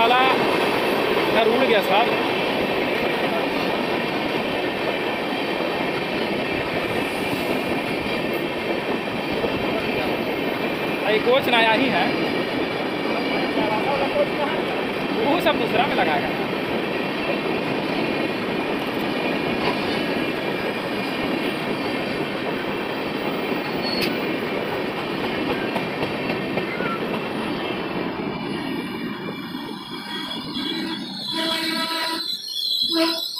वाला मैं रूल गया साहब। एक कोच नया ही है। वो सब दूसरा में लगाएगा हैं।